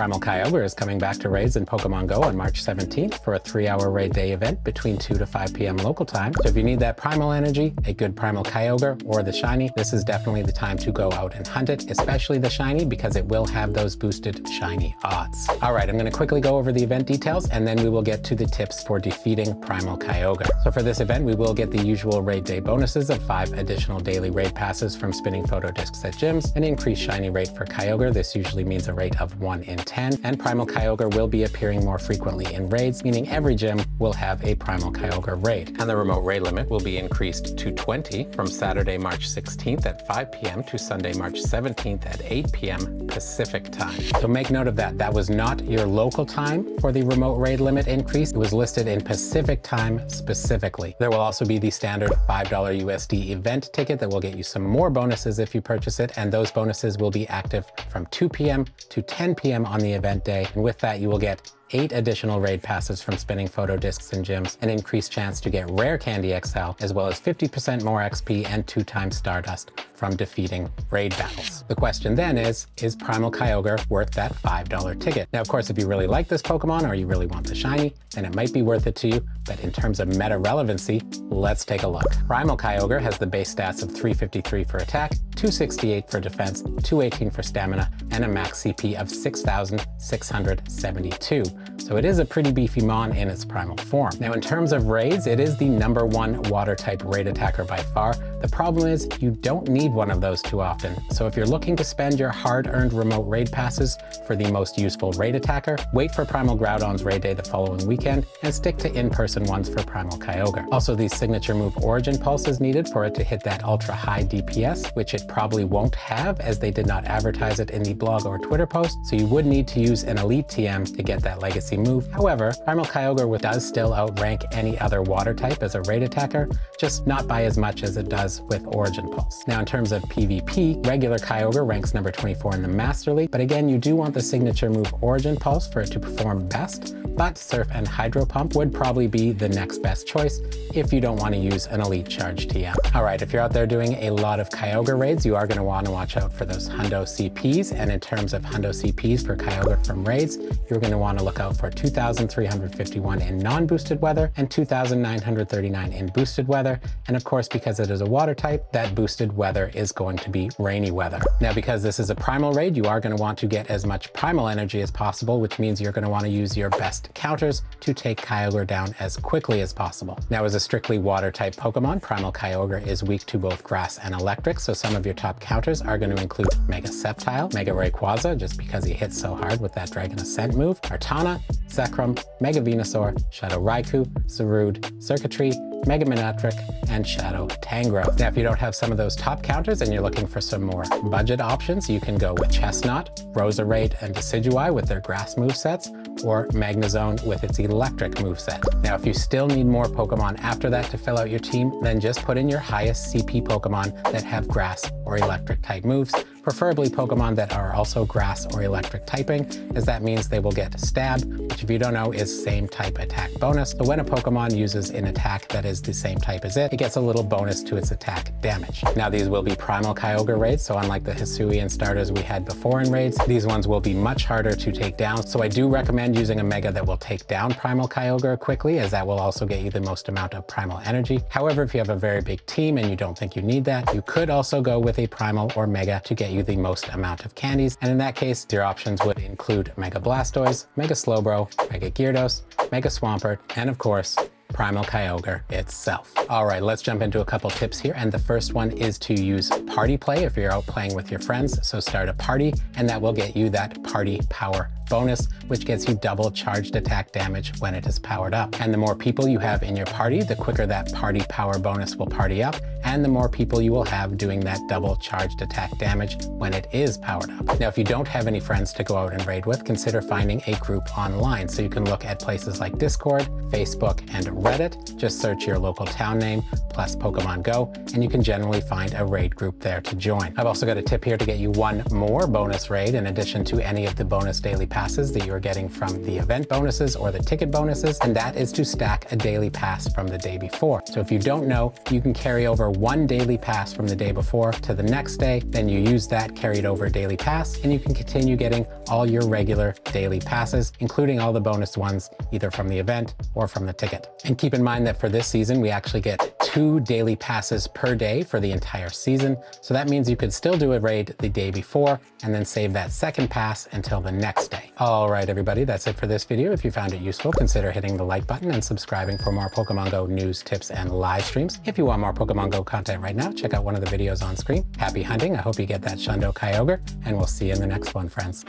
Primal Kyogre is coming back to raids in Pokemon Go on March 17th for a three-hour raid day event between 2 to 5 p.m. local time. So if you need that primal energy, a good Primal Kyogre, or the shiny, this is definitely the time to go out and hunt it, especially the shiny because it will have those boosted shiny odds. All right, I'm going to quickly go over the event details and then we will get to the tips for defeating Primal Kyogre. So for this event, we will get the usual raid day bonuses of five additional daily raid passes from spinning photo discs at gyms, an increased shiny rate for Kyogre. This usually means a rate of 1 in 10, and Primal Kyogre will be appearing more frequently in raids, meaning every gym will have a Primal Kyogre raid. And the remote raid limit will be increased to 20 from Saturday, March 16th at 5 p.m. to Sunday, March 17th at 8 p.m. Pacific time. So make note of that. That was not your local time for the remote raid limit increase. It was listed in Pacific time specifically. There will also be the standard $5 USD event ticket that will get you some more bonuses if you purchase it, and those bonuses will be active from 2 p.m. to 10 p.m. on the event day. And with that, you will get eight additional raid passes from spinning photo discs in gyms, an increased chance to get rare Candy XL, as well as 50% more XP and two times Stardust from defeating raid battles. The question then is, is Primal Kyogre worth that $5 ticket? Now, of course, if you really like this Pokemon or you really want the shiny, then it might be worth it to you, but in terms of meta relevancy, let's take a look. Primal Kyogre has the base stats of 353 for attack, 268 for defense, 218 for stamina, and a max CP of 6,672. So it is a pretty beefy Mon in its primal form. Now in terms of raids, it is the number one water type raid attacker by far. The problem is you don't need one of those too often. So if you're looking to spend your hard-earned remote raid passes for the most useful raid attacker, wait for Primal Groudon's raid day the following weekend and stick to in-person ones for Primal Kyogre. Also, the signature move Origin Pulse is needed for it to hit that ultra high DPS, which it probably won't have as they did not advertise it in the blog or Twitter post. So you would need to use an Elite TM to get that legacy move. However, Primal Kyogre does still outrank any other water type as a raid attacker, just not by as much as it does with Origin Pulse. Now in terms of PvP, regular Kyogre ranks number 24 in the Master League, but again, you do want the signature move Origin Pulse for it to perform best, but Surf and Hydro Pump would probably be the next best choice if you don't want to use an Elite Charge TM. All right, if you're out there doing a lot of Kyogre raids, you are going to want to watch out for those Hundo CPs, and in terms of Hundo CPs for Kyogre from raids, you're going to want to look out for 2,351 in non-boosted weather and 2,939 in boosted weather, and of course, because it is a water type, that boosted weather is going to be rainy weather. Now, because this is a primal raid, you are going to want to get as much primal energy as possible, which means you're going to want to use your best counters to take Kyogre down as quickly as possible. Now, as a strictly water type Pokemon, Primal Kyogre is weak to both grass and electric, so some of your top counters are going to include Mega Sceptile, Mega Rayquaza, just because he hits so hard with that Dragon Ascent move, Kartana, Zekrom, Mega Venusaur, Shadow Raikou, Zarude, Xurkitree, Mega Manectric, and Shadow Tangrowth. Now, if you don't have some of those top counters and you're looking for some more budget options, you can go with Chesnaught, Roserade, and Decidueye with their grass movesets, or Magnezone with its electric moveset. Now, if you still need more Pokemon after that to fill out your team, then just put in your highest CP Pokemon that have grass or electric type moves, preferably Pokemon that are also grass or electric typing, as that means they will get Stab, which if you don't know is same type attack bonus. So when a Pokemon uses an attack that is the same type as it, it gets a little bonus to its attack damage. Now these will be Primal Kyogre raids, so unlike the Hisuian starters we had before in raids, these ones will be much harder to take down. So I do recommend using a Mega that will take down Primal Kyogre quickly, as that will also get you the most amount of Primal energy. However, if you have a very big team and you don't think you need that, you could also go with a Primal or Mega to get you the most amount of candies. And in that case, your options would include Mega Blastoise, Mega Slowbro, Mega Gyarados, Mega Swampert, and of course, Primal Kyogre itself. All right, let's jump into a couple tips here. And the first one is to use party play if you're out playing with your friends. So start a party and that will get you that party power bonus, which gets you double charged attack damage when it is powered up. And the more people you have in your party, the quicker that party power bonus will party up, and the more people you will have doing that double charged attack damage when it is powered up. Now, if you don't have any friends to go out and raid with, consider finding a group online. So you can look at places like Discord, Facebook, and Reddit. Just search your local town name plus Pokemon Go, and you can generally find a raid group there to join. I've also got a tip here to get you one more bonus raid in addition to any of the bonus daily that you're getting from the event bonuses or the ticket bonuses, and that is to stack a daily pass from the day before. So if you don't know, you can carry over one daily pass from the day before to the next day, then you use that carried over daily pass and you can continue getting all your regular daily passes, including all the bonus ones, either from the event or from the ticket. And keep in mind that for this season, we actually get two daily passes per day for the entire season. So that means you could still do a raid the day before and then save that second pass until the next day. All right, everybody, that's it for this video. If you found it useful, consider hitting the like button and subscribing for more Pokemon Go news, tips, and live streams. If you want more Pokemon Go content right now, check out one of the videos on screen. Happy hunting. I hope you get that Shundo Kyogre, and we'll see you in the next one, friends.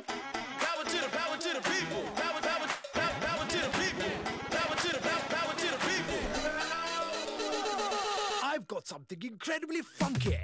Something incredibly funky.